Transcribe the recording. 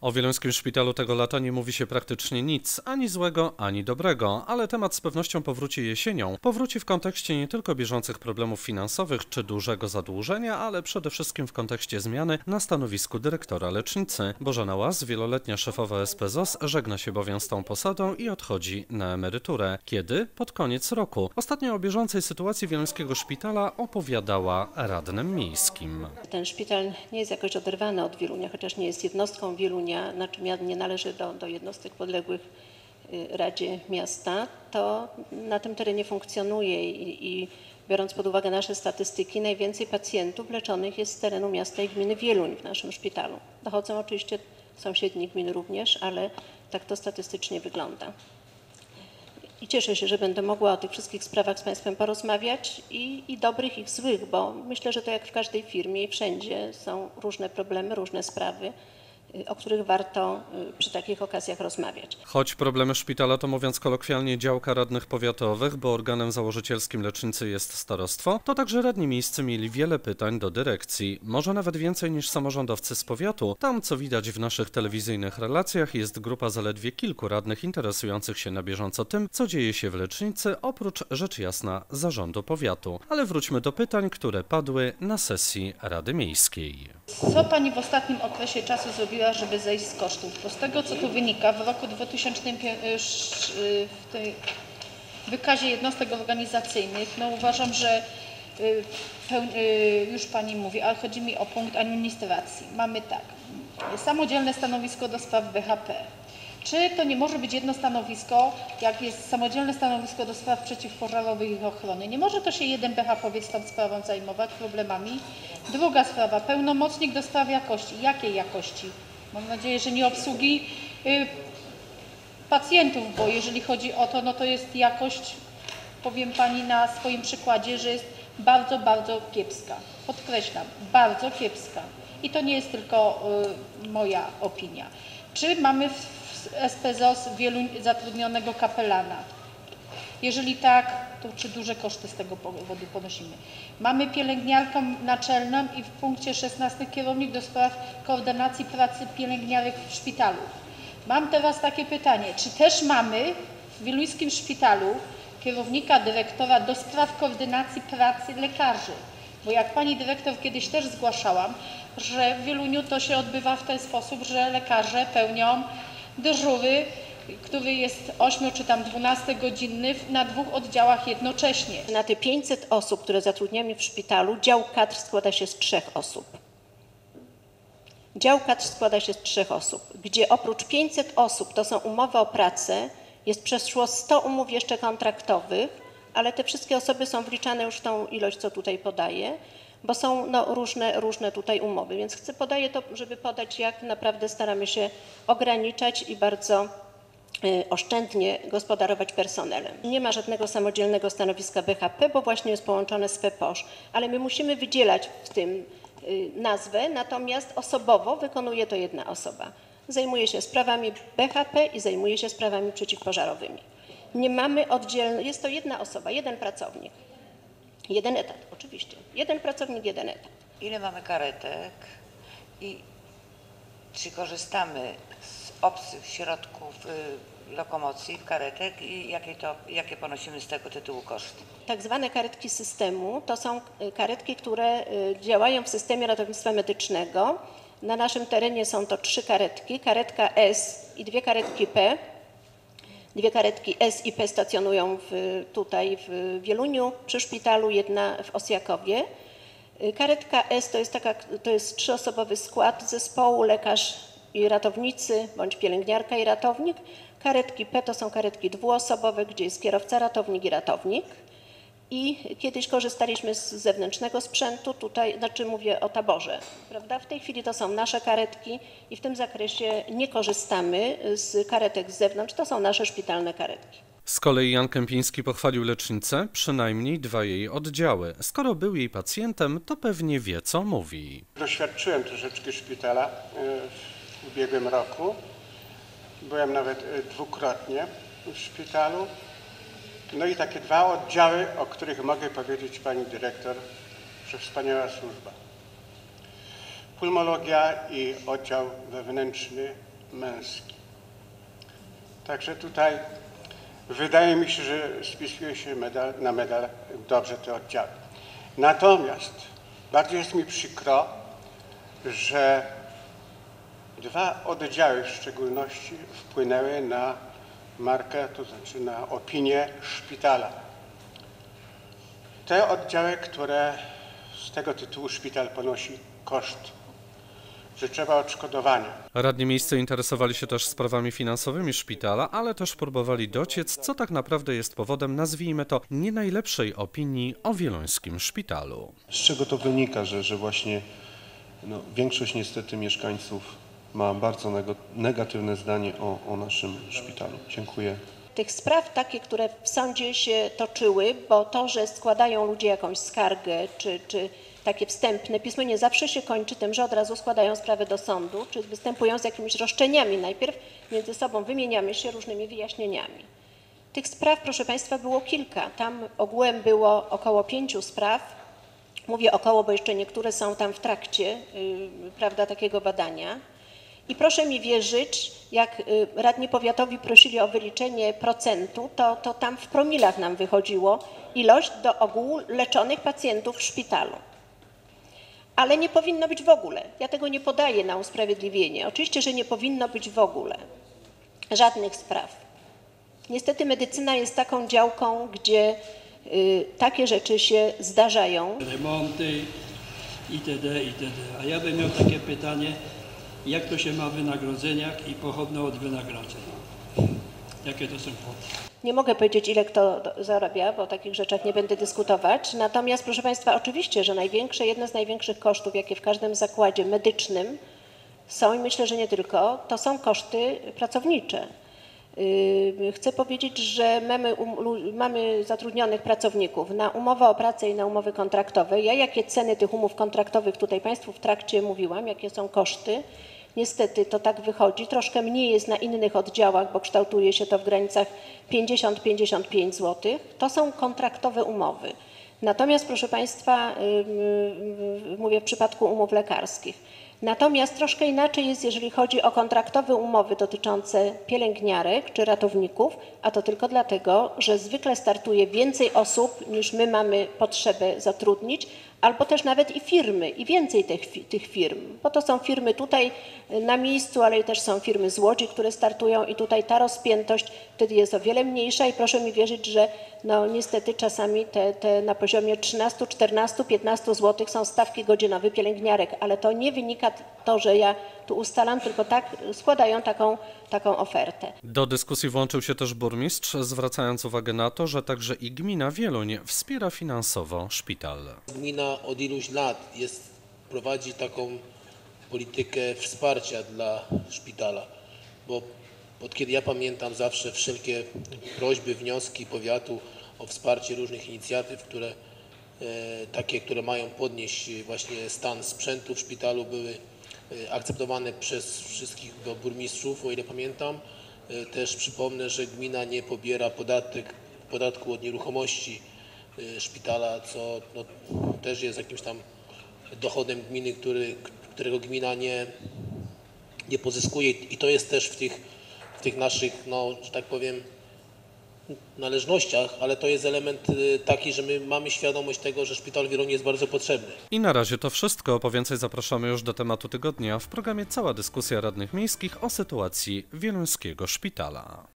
O Wieluńskim Szpitalu tego lata nie mówi się praktycznie nic, ani złego, ani dobrego, ale temat z pewnością powróci jesienią. Powróci w kontekście nie tylko bieżących problemów finansowych czy dużego zadłużenia, ale przede wszystkim w kontekście zmiany na stanowisku dyrektora lecznicy. Bożena Łaz, wieloletnia szefowa SPZOS, żegna się bowiem z tą posadą i odchodzi na emeryturę. Kiedy? Pod koniec roku. Ostatnio o bieżącej sytuacji Wieluńskiego Szpitala opowiadała radnym miejskim. Ten szpital nie jest jakoś oderwany od Wielunia, chociaż nie jest jednostką Wielunia, znaczy mia- nie należy do, do jednostek podległych y, Radzie Miasta, to na tym terenie funkcjonuje i, i biorąc pod uwagę nasze statystyki, najwięcej pacjentów leczonych jest z terenu miasta i gminy Wieluń w naszym szpitalu. Dochodzą oczywiście sąsiednie gminy również, ale tak to statystycznie wygląda. I cieszę się, że będę mogła o tych wszystkich sprawach z Państwem porozmawiać i, i dobrych, i złych, bo myślę, że to jak w każdej firmie i wszędzie są różne problemy, różne sprawy, o których warto y, przy takich okazjach rozmawiać. Choć problemy szpitala to mówiąc kolokwialnie działka radnych powiatowych, bo organem założycielskim lecznicy jest starostwo, to także radni miejscy mieli wiele pytań do dyrekcji. Może nawet więcej niż samorządowcy z powiatu. Tam, co widać w naszych telewizyjnych relacjach, jest grupa zaledwie kilku radnych interesujących się na bieżąco tym, co dzieje się w lecznicy, oprócz rzecz jasna zarządu powiatu. Ale wróćmy do pytań, które padły na sesji Rady Miejskiej. Co Pani w ostatnim okresie czasu zrobiła, żeby zejść z kosztów? Bo z tego, co tu wynika, w roku 2005 w tej wykazie jednostek organizacyjnych, no uważam, że y, y, już Pani mówi, ale chodzi mi o punkt administracji. Mamy tak, samodzielne stanowisko do spraw BHP. Czy to nie może być jedno stanowisko, jak jest samodzielne stanowisko do spraw przeciwpożarowych i ochrony? Nie może to się jeden BHP-owiec tą sprawą zajmować, problemami? Druga sprawa, pełnomocnik do spraw jakości. Jakiej jakości? Mam nadzieję, że nie obsługi y, pacjentów, bo jeżeli chodzi o to, no to jest jakość, powiem Pani na swoim przykładzie, że jest bardzo, bardzo kiepska. Podkreślam, bardzo kiepska. I to nie jest tylko y, moja opinia. Czy mamy w, SPZOS wielu zatrudnionego kapelana? Jeżeli tak, to czy duże koszty z tego powodu ponosimy? Mamy pielęgniarkę naczelną i w punkcie 16 kierownik do spraw koordynacji pracy pielęgniarek w szpitalu. Mam teraz takie pytanie, czy też mamy w Wieluńskim Szpitalu kierownika, dyrektora do spraw koordynacji pracy lekarzy? Bo jak pani dyrektor kiedyś też zgłaszałam, że w Wieluniu to się odbywa w ten sposób, że lekarze pełnią dyżury, który jest 8 czy tam 12 godzinny na dwóch oddziałach jednocześnie. Na te 500 osób, które zatrudniamy w szpitalu, dział kadr składa się z trzech osób. Dział kadr składa się z trzech osób, gdzie oprócz 500 osób, to są umowy o pracę, jest przeszło 100 umów jeszcze kontraktowych, ale te wszystkie osoby są wliczane już w tą ilość, co tutaj podaję, bo są no, różne, różne tutaj umowy. Więc chcę podaję to, żeby podać, jak naprawdę staramy się ograniczać i bardzo y, oszczędnie gospodarować personelem. Nie ma żadnego samodzielnego stanowiska BHP, bo właśnie jest połączone z PEPOSZ, ale my musimy wydzielać w tym y, nazwę, natomiast osobowo wykonuje to jedna osoba. Zajmuje się sprawami BHP i zajmuje się sprawami przeciwpożarowymi. Nie mamy oddzielnej, jest to jedna osoba, jeden pracownik. Jeden etat, oczywiście. Jeden pracownik, jeden etat. Ile mamy karetek i czy korzystamy z obcych środków y, lokomocji, karetek i jakie, to, jakie ponosimy z tego tytułu koszty? Tak zwane karetki systemu to są y, karetki, które y, działają w systemie ratownictwa medycznego. Na naszym terenie są to trzy karetki, karetka S i dwie karetki P. Dwie karetki S i P stacjonują w, tutaj w Wieluniu przy szpitalu, jedna w Osjakowie. Karetka S to jest, taka, to jest trzyosobowy skład zespołu, lekarz i ratownicy, bądź pielęgniarka i ratownik. Karetki P to są karetki dwuosobowe, gdzie jest kierowca, ratownik i ratownik. I kiedyś korzystaliśmy z zewnętrznego sprzętu, tutaj, znaczy mówię o taborze, prawda? W tej chwili to są nasze karetki i w tym zakresie nie korzystamy z karetek z zewnątrz, to są nasze szpitalne karetki. Z kolei Jan Kępiński pochwalił lecznicę, przynajmniej dwa jej oddziały. Skoro był jej pacjentem, to pewnie wie, co mówi. Doświadczyłem troszeczkę szpitala e, w ubiegłym roku. Byłem nawet e, dwukrotnie w szpitalu. No i takie dwa oddziały, o których mogę powiedzieć pani dyrektor, że wspaniała służba. pulmologia i oddział wewnętrzny męski. Także tutaj wydaje mi się, że spisuje się medal, na medal dobrze te oddziały. Natomiast bardzo jest mi przykro, że dwa oddziały w szczególności wpłynęły na markę, to znaczy na opinię szpitala. Te oddziały, które z tego tytułu szpital ponosi koszt, że trzeba odszkodowania. Radni miejscy interesowali się też sprawami finansowymi szpitala, ale też próbowali dociec, co tak naprawdę jest powodem, nazwijmy to, nie najlepszej opinii o wieluńskim szpitalu. Z czego to wynika, że, że właśnie no, większość niestety mieszkańców ma bardzo negatywne zdanie o, o naszym szpitalu. Dziękuję. Tych spraw takie, które w sądzie się toczyły, bo to, że składają ludzie jakąś skargę, czy, czy takie wstępne pismo nie zawsze się kończy tym, że od razu składają sprawę do sądu, czy występują z jakimiś roszczeniami. Najpierw między sobą wymieniamy się różnymi wyjaśnieniami. Tych spraw, proszę Państwa, było kilka. Tam ogółem było około pięciu spraw. Mówię około, bo jeszcze niektóre są tam w trakcie, yy, prawda, takiego badania. I proszę mi wierzyć, jak y, radni powiatowi prosili o wyliczenie procentu, to, to tam w promilach nam wychodziło ilość do ogółu leczonych pacjentów w szpitalu. Ale nie powinno być w ogóle. Ja tego nie podaję na usprawiedliwienie. Oczywiście, że nie powinno być w ogóle żadnych spraw. Niestety medycyna jest taką działką, gdzie y, takie rzeczy się zdarzają. remonty itd. itd. A ja bym miał takie pytanie, jak to się ma w wynagrodzeniach i pochodne od wynagrodzeń? Jakie to są kwoty? Nie mogę powiedzieć, ile kto zarabia, bo o takich rzeczach nie będę dyskutować. Natomiast, proszę Państwa, oczywiście, że największe, jedne z największych kosztów, jakie w każdym zakładzie medycznym są, i myślę, że nie tylko, to są koszty pracownicze. Yy, Chcę powiedzieć, że mamy, um, mamy zatrudnionych pracowników na umowę o pracę i na umowy kontraktowe. Ja jakie ceny tych umów kontraktowych tutaj Państwu w trakcie mówiłam, jakie są koszty. Niestety to tak wychodzi. Troszkę mniej jest na innych oddziałach, bo kształtuje się to w granicach 50-55 zł. To są kontraktowe umowy. Natomiast, proszę Państwa, mówię w przypadku umów lekarskich. Natomiast troszkę inaczej jest, jeżeli chodzi o kontraktowe umowy dotyczące pielęgniarek czy ratowników, a to tylko dlatego, że zwykle startuje więcej osób niż my mamy potrzebę zatrudnić, albo też nawet i firmy, i więcej tych, tych firm, bo to są firmy tutaj y, na miejscu, ale też są firmy z Łodzi, które startują i tutaj ta rozpiętość wtedy jest o wiele mniejsza i proszę mi wierzyć, że no niestety czasami te, te na poziomie 13, 14, 15 zł są stawki godzinowe pielęgniarek, ale to nie wynika to, że ja tu ustalam, tylko tak składają taką, taką ofertę. Do dyskusji włączył się też burmistrz, zwracając uwagę na to, że także i gmina Wieluń wspiera finansowo szpital. Gmina od iluś lat jest, prowadzi taką politykę wsparcia dla szpitala, bo od kiedy ja pamiętam zawsze wszelkie prośby, wnioski powiatu o wsparcie różnych inicjatyw, które takie, które mają podnieść właśnie stan sprzętu w szpitalu były e, akceptowane przez wszystkich burmistrzów, o ile pamiętam. E, Też przypomnę, że gmina nie pobiera podatek, podatku od nieruchomości szpitala, co no, też jest jakimś tam dochodem gminy, który, którego gmina nie, nie pozyskuje i to jest też w tych, w tych naszych, no, że tak powiem, należnościach, ale to jest element y, taki, że my mamy świadomość tego, że szpital w Wielonie jest bardzo potrzebny. I na razie to wszystko. Po więcej zapraszamy już do tematu tygodnia. W programie cała dyskusja radnych miejskich o sytuacji wieluńskiego szpitala.